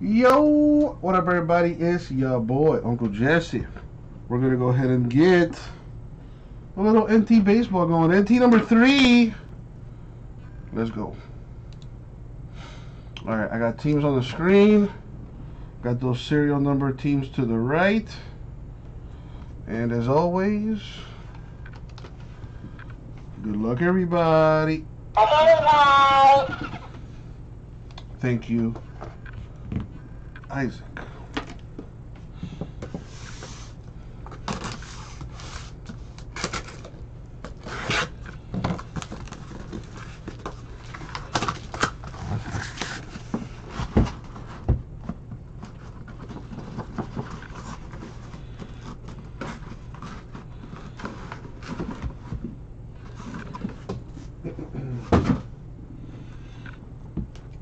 Yo, what up, everybody? It's your boy, Uncle Jesse. We're gonna go ahead and get a little NT baseball going. NT number three. Let's go. All right, I got teams on the screen. Got those serial number teams to the right. And as always, good luck, everybody. Thank you, Isaac.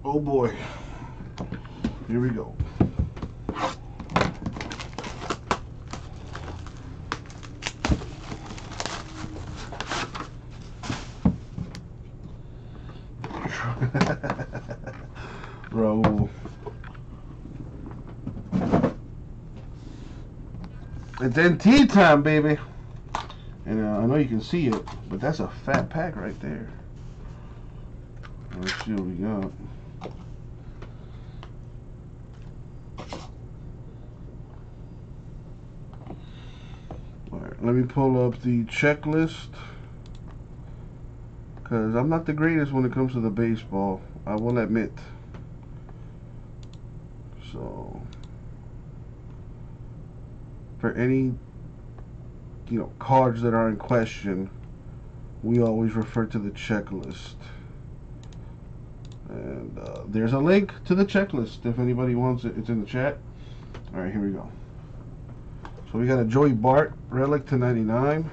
Oh boy. Here we go. It's NT time, baby. And uh, I know you can see it, but that's a fat pack right there. Let's see what we got. Let me pull up the checklist. Because I'm not the greatest when it comes to the baseball. I will admit. So, for any, you know, cards that are in question, we always refer to the checklist. And uh, there's a link to the checklist if anybody wants it. It's in the chat. All right, here we go. So we got a Joey Bart relic to 99.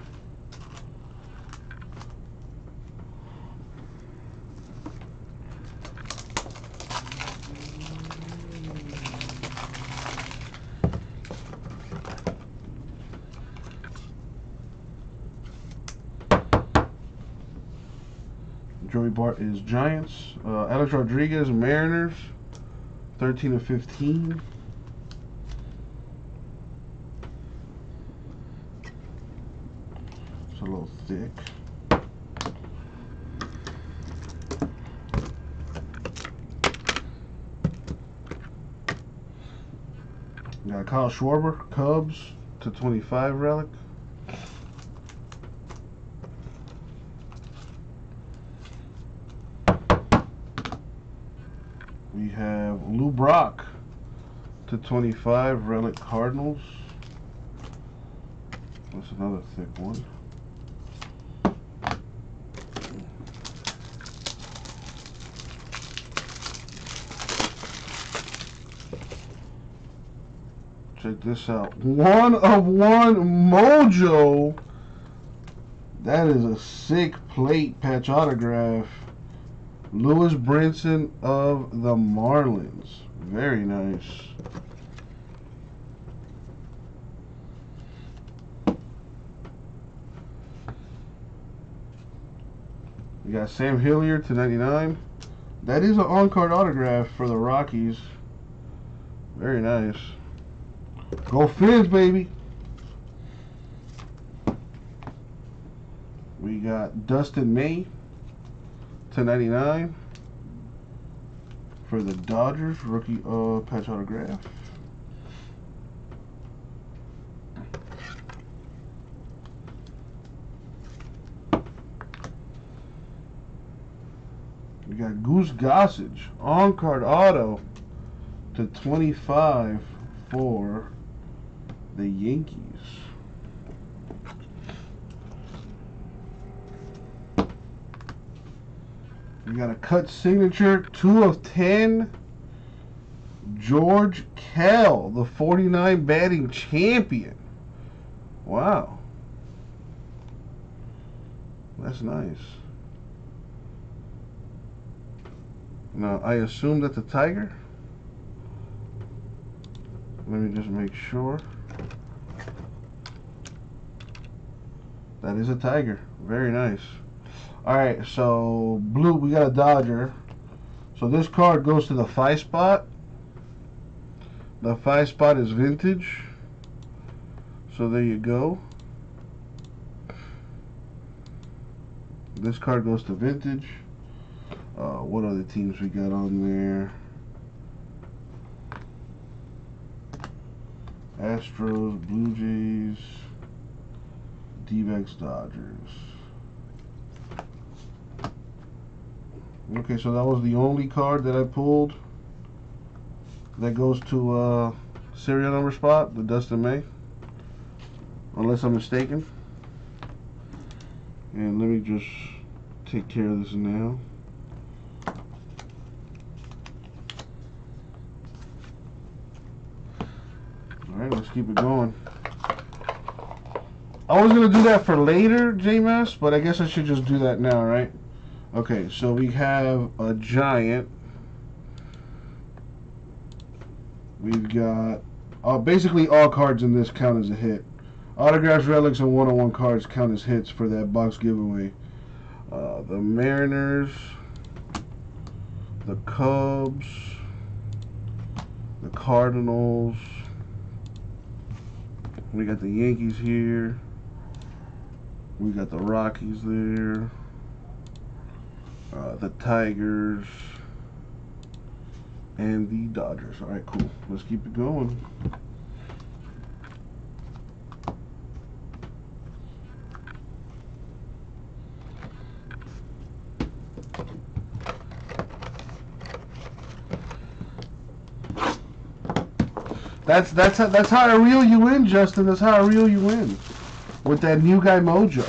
Joey Bart is Giants. Uh, Alex Rodriguez, Mariners, 13 of 15. It's a little thick. Got Kyle Schwarber, Cubs to 25 relic. We have Lou Brock to 25 relic Cardinals. That's another thick one. Check this out. One of one mojo. That is a sick plate patch autograph. Lewis Brinson of the Marlins. Very nice. Got Sam Hilliard to 99. That is an on-card autograph for the Rockies. Very nice. Go Fizz, baby. We got Dustin May to 99 for the Dodgers rookie uh, patch autograph. Goose Gossage on card auto to 25 for the Yankees. We got a cut signature, 2 of 10. George Kell, the 49 batting champion. Wow. That's nice. Now, I assume that's a Tiger. Let me just make sure. That is a Tiger. Very nice. Alright, so blue, we got a Dodger. So this card goes to the five spot. The five spot is vintage. So there you go. This card goes to vintage. Uh, what other teams we got on there? Astros, Blue Jays, D-backs, Dodgers. Okay, so that was the only card that I pulled that goes to uh, serial number spot, the Dustin May, unless I'm mistaken. And let me just take care of this now. Alright, let's keep it going. I was going to do that for later, JMS, but I guess I should just do that now, right? Okay, so we have a giant. We've got uh, basically all cards in this count as a hit. Autographs, relics, and one-on-one cards count as hits for that box giveaway. Uh, the Mariners, the Cubs, the Cardinals. We got the Yankees here. We got the Rockies there. Uh, the Tigers. And the Dodgers. Alright, cool. Let's keep it going. That's that's how, that's how I reel you in, Justin. That's how I reel you in with that new guy mojo.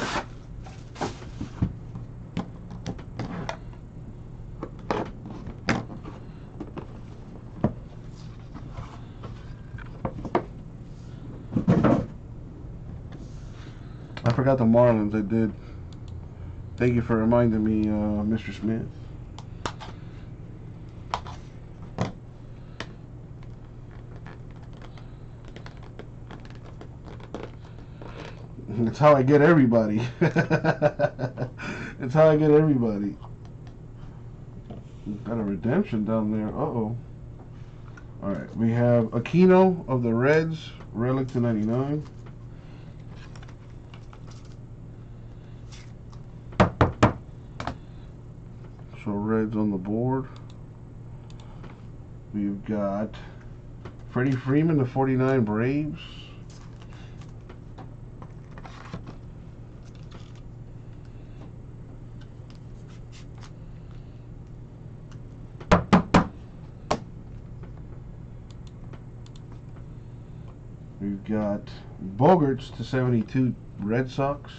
I forgot the Marlins. I did. Thank you for reminding me, uh, Mr. Smith. It's how I get everybody. it's how I get everybody. Got a redemption down there. Uh oh. Alright, we have Aquino of the Reds, relic to 99. So Reds on the board. We've got Freddie Freeman, the 49 Braves. We've got Bogaerts to 72 Red Sox.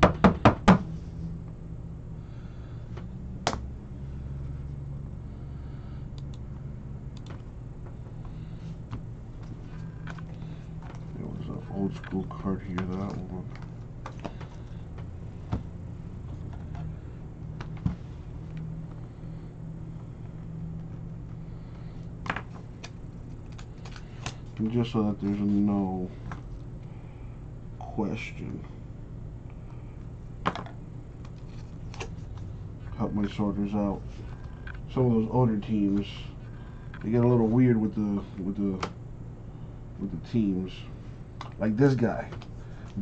There was an old school card here, that one. And just so that there's no question. Help my sorters out. Some of those older teams, they get a little weird with the with the with the teams. Like this guy,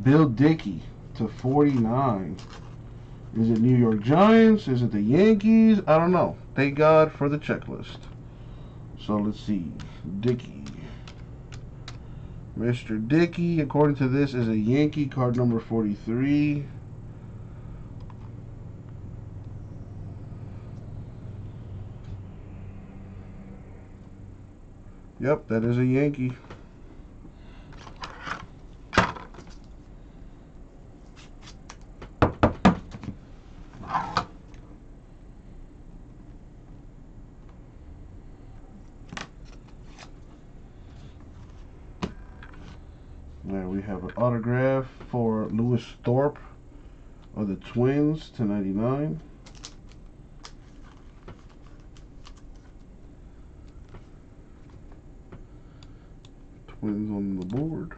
Bill Dickey to 49. Is it New York Giants? Is it the Yankees? I don't know. Thank God for the checklist. So let's see. Dickey. Mr. Dickey, according to this, is a Yankee card number 43. Yep, that is a Yankee. There we have an autograph for Lewis Thorpe of the Twins to 99. Twins on the board.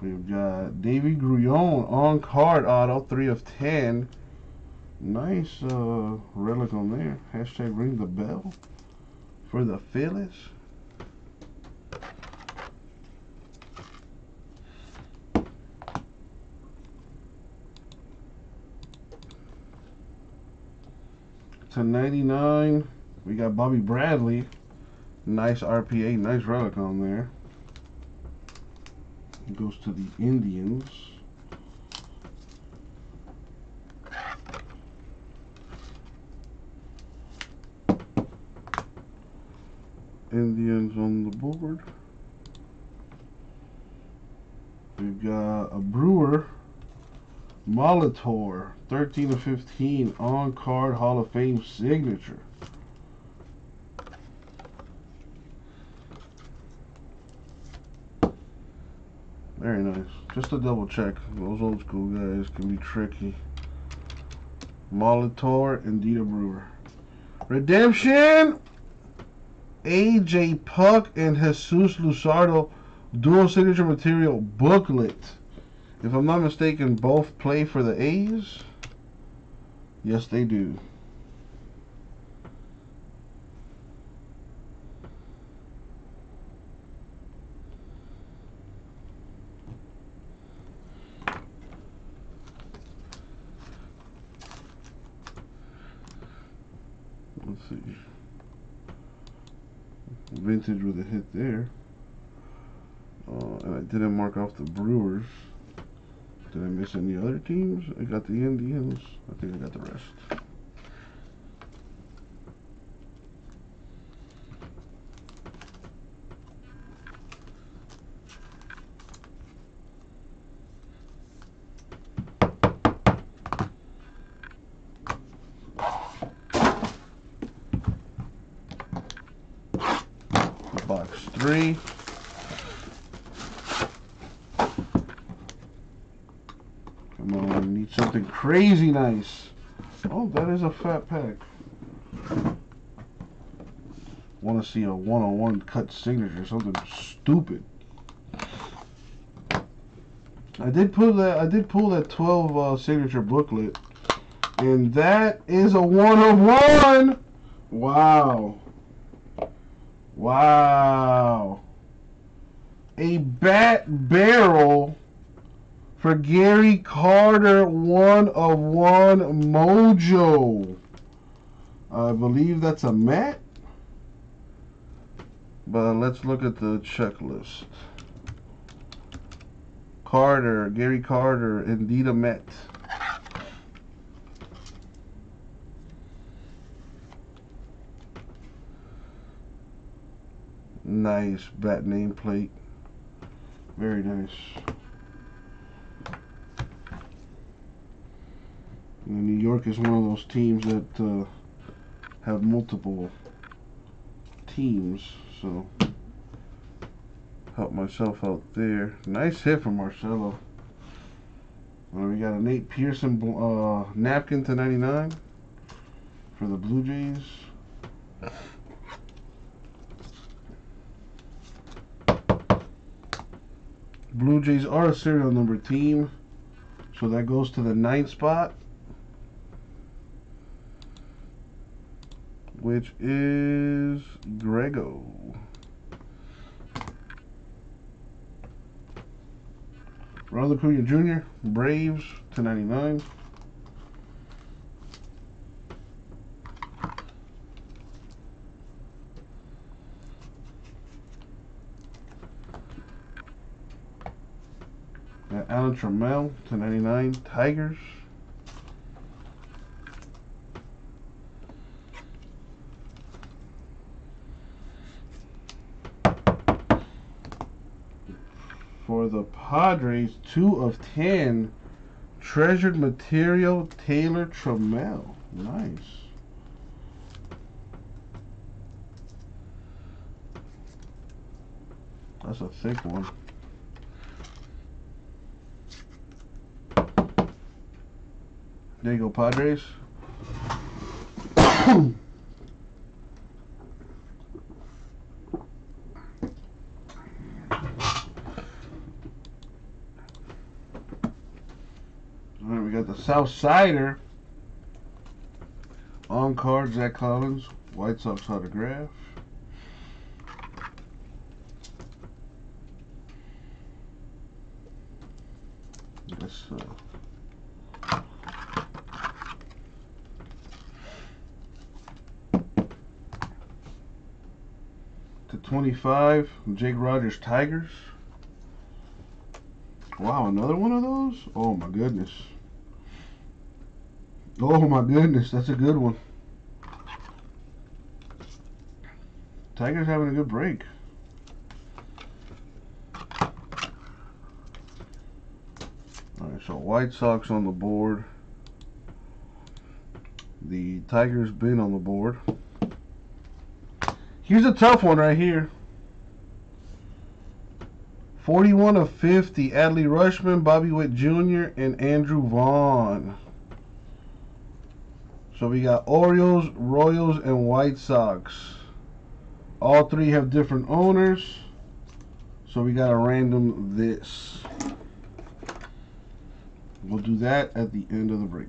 We've got Deivy Grullon on card auto, 3 of 10 Nice uh, relic on there. Hashtag ring the bell for the Phillies. To 99, we got Bobby Bradley. Nice RPA, nice relic on there goes to the Indians. Indians on the board. We've got a Brewer, Molitor, 13 of 15, on card Hall of Fame signature. Very nice. Just to double check. Those old school guys can be tricky. Molitor and Dita Brewer. Redemption! AJ Puk and Jesus Luzardo dual signature material booklet. If I'm not mistaken, both play for the A's. Yes, they do. Let's see. Vintage with a hit there. Uh, and I didn't mark off the Brewers. Did I miss any other teams? I got the Indians. I think I got the rest. box three. Come on, need something crazy nice. Oh, that is a fat pack. Want to see a one-on-one cut signature, something stupid. I did pull that. I did pull that 12 uh, signature booklet, and that is a one of one. Wow. Wow. A bat barrel for Gary Carter, one of one mojo. I believe that's a Met. But let's look at the checklist. Carter, Gary Carter, indeed a Met. Nice bat nameplate. Very nice. And New York is one of those teams that uh, have multiple teams, so help myself out there. Nice hit from Marcelo. Uh, we got a Nate Pearson uh, napkin to 99 for the Blue Jays. Blue Jays are a serial number team, so that goes to the ninth spot, which is Grego. Ronald Acuna Jr., Braves to 99. Alan Trammell to 99. Tigers. The Padres, 2 of 10. Treasured material, Taylor Trammell. Nice. That's a thick one. There you go, Padres. got the South Sider on card, Zack Collins, White Sox autograph. Let's uh, to 25, Jake Rogers Tigers. Wow, another one of those? Oh my goodness. Oh my goodness, that's a good one. Tigers having a good break. Alright, so White Sox on the board. The Tigers been on the board. Here's a tough one right here. 41 of 50, Adley Rutschman, Bobby Witt Jr., and Andrew Vaughn. So we got Orioles, Royals, and White Sox. All three have different owners. So we got to random this. We'll do that at the end of the break.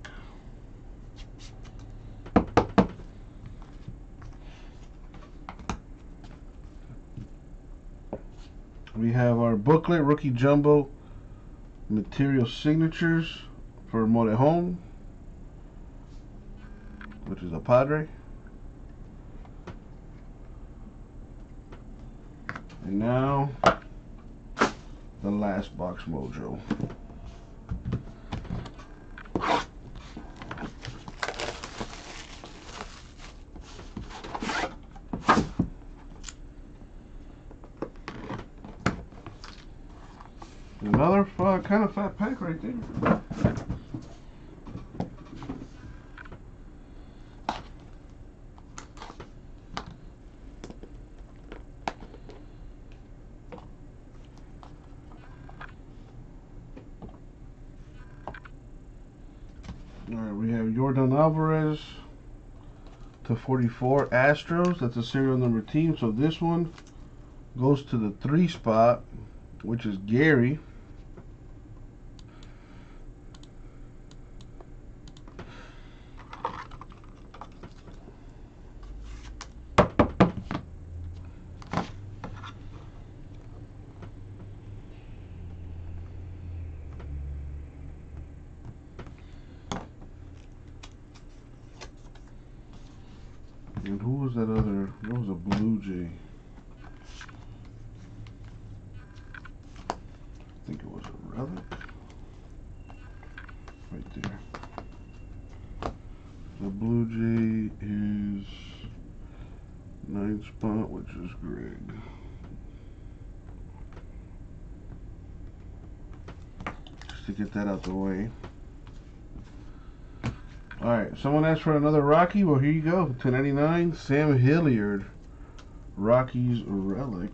We have our booklet, Rookie Jumbo Material Signatures for Morejon, which is a Padre. And now, the last box mojo. Another uh, kind of fat pack right there. All right, we have Yordan Alvarez to 44 Astros. That's a serial number team. So this one goes to the three spot, which is Gary. And who was that other? That was a Blue Jay. I think it was a relic. Right there. The Blue Jay is nine spot, which is Greg. Just to get that out the way. All right, someone asked for another Rocky. Well, here you go. 1099, Sam Hilliard, Rocky's relic.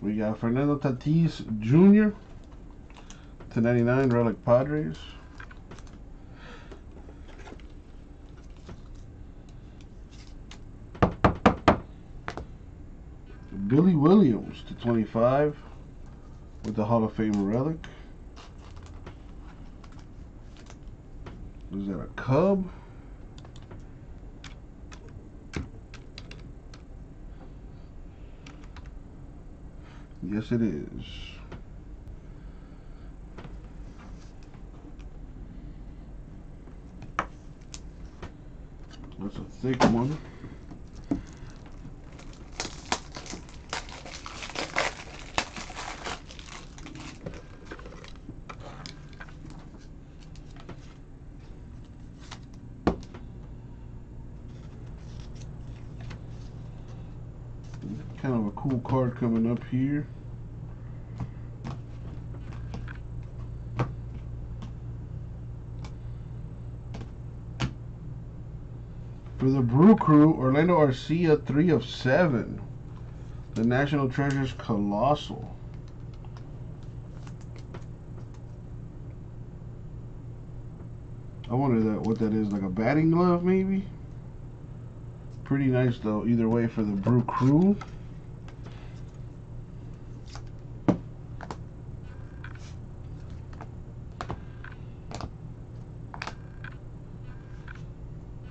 We got Fernando Tatis Jr. 1099, relic Padres. Billy Williams to 25 with the Hall of Fame relic. Is that a Cub? Yes, it is. That's a thick one. Card coming up here. For the Brew Crew, Orlando Arcia, 3 of 7. The National Treasures Colossal. I wonder that what that is, like a batting glove maybe? Pretty nice though, either way for the Brew Crew.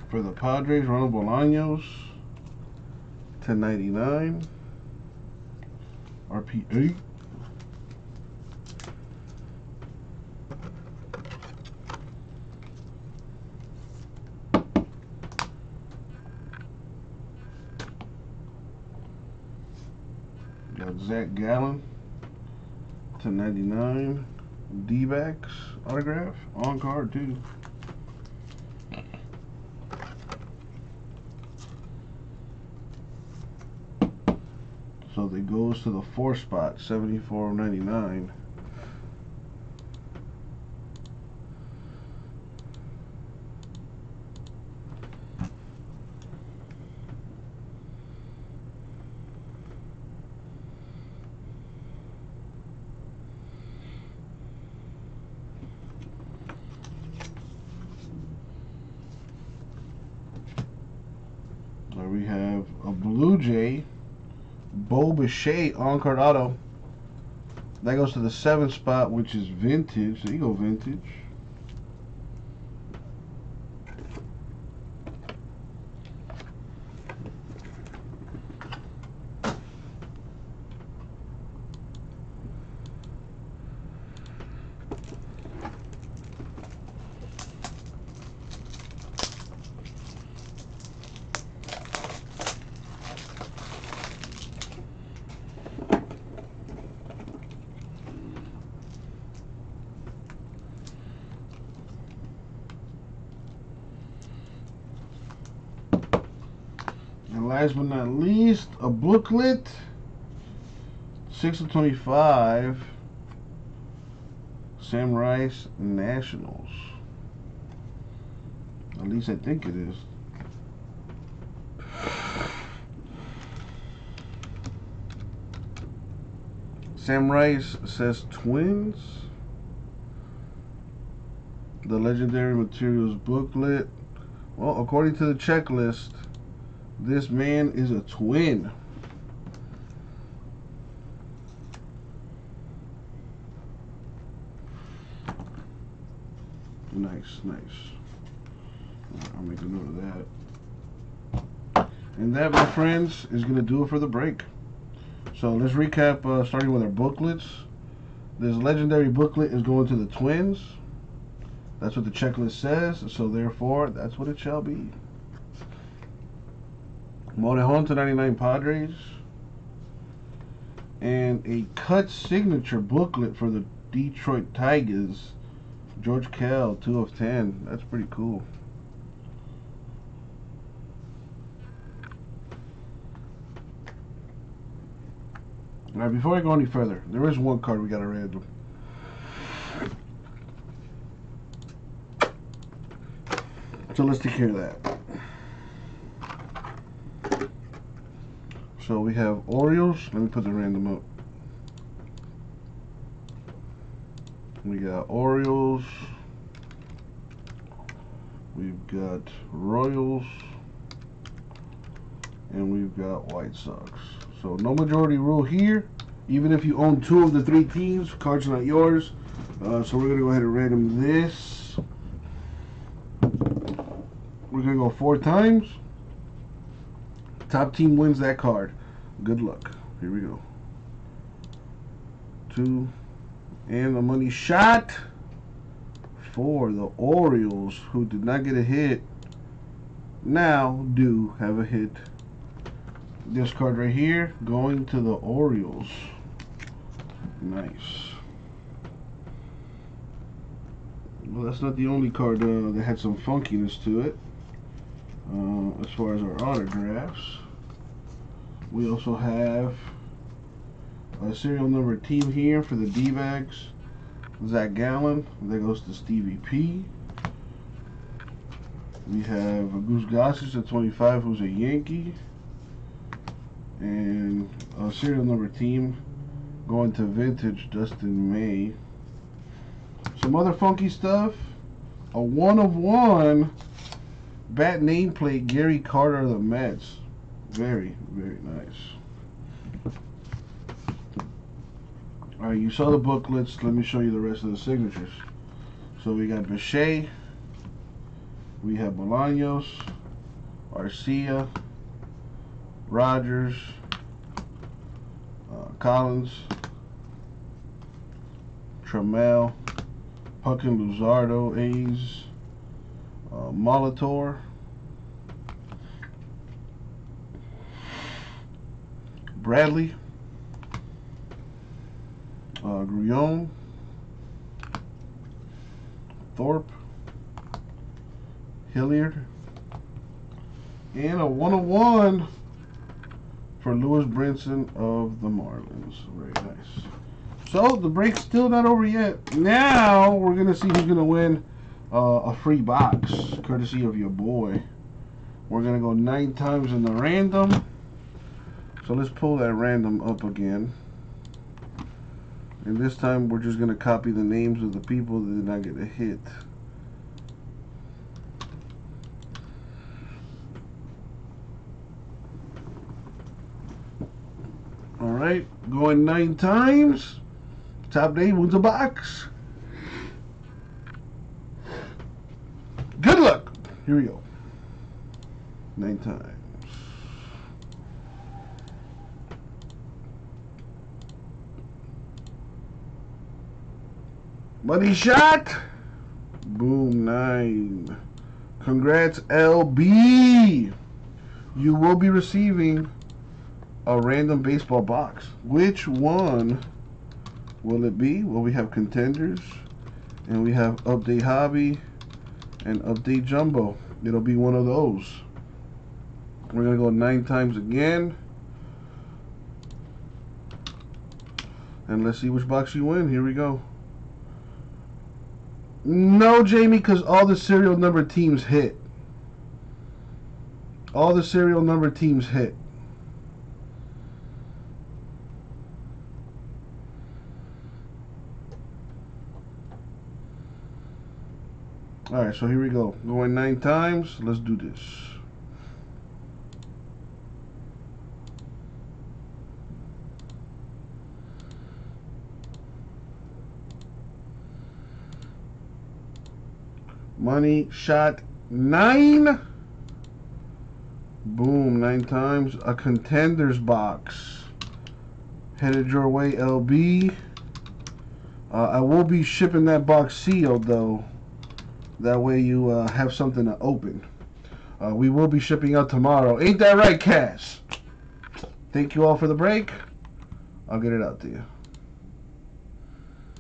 For the Padres, Ronald Bolaños. 1099. RPA. Got Zac Gallen to 99. D-backs autograph on card too. Goes to the four spot, 74.99. There we have a Blue Jay, Bo Bichette on card auto. That goes to the seventh spot, which is vintage. There you go, vintage. And last but not least, a booklet. 6 of 25. Sam Rice Nationals. At least I think it is. Sam Rice says twins. The Legendary Materials booklet. Well, according to the checklist, this man is a twin. Nice, nice. I'll make a note of that. And that, my friends, is going to do it for the break. So let's recap, uh, starting with our booklets. This legendary booklet is going to the twins. That's what the checklist says. So therefore, that's what it shall be. Morejon to 99 Padres. And a cut signature booklet for the Detroit Tigers. George Kell, 2 of 10. That's pretty cool. Now, before I go any further, there is one card we got to random. So let's take care of that. So we have Orioles. Let me put the random up. We got Orioles. We've got Royals. And we've got White Sox. So no majority rule here. Even if you own two of the three teams, cards are not yours. Uh, so we're going to go ahead and random this. We're going to go four times. Top team wins that card. Good luck. Here we go. Two. And the money shot for the Orioles, who did not get a hit, now do have a hit. This card right here going to the Orioles. Nice. Well, that's not the only card uh, that had some funkiness to it. Uh, as far as our autographs, we also have a serial number team here for the D-backs. Zac Gallen. That goes to Stevie P. We have a Goose Gossage at 25, who's a Yankee. And a serial number team going to Vintage Dustin May. Some other funky stuff. A one of one bat nameplate Gary Carter of the Mets. Very, very nice. Alright, you saw the booklets. Let me show you the rest of the signatures. So we got Bichette. We have Bolaños. Arcia, Rogers, uh, Collins, Trammell, Puckin Luzardo, A's, uh, Molitor, Bradley, uh, Grullon, Thorpe, Hilliard, and a 101 for Lewis Brinson of the Marlins. Very nice. So the break's still not over yet. Now we're gonna see who's gonna win uh, a free box, courtesy of your boy. We're gonna go nine times in the random. So let's pull that random up again. And this time we're just gonna copy the names of the people that did not get a hit. All right, going nine times. Top name wins a box. Good luck. Here we go. Nine times. Money shot. Boom, nine. Congrats, LB. You will be receiving a random baseball box. Which one will it be? Well, we have contenders, and we have update hobby, and update jumbo. It'll be one of those. We're gonna go nine times again. And let's see which box you win. Here we go. No, Jamie, because all the serial number teams hit. All the serial number teams hit. Alright, so here we go. Going nine times. Let's do this. Money shot nine. Boom, nine times. A contenders box. Headed your way, LB. Uh, I will be shipping that box sealed, though. That way you uh, have something to open. Uh, we will be shipping out tomorrow. Ain't that right, Cass? Thank you all for the break. I'll get it out to you.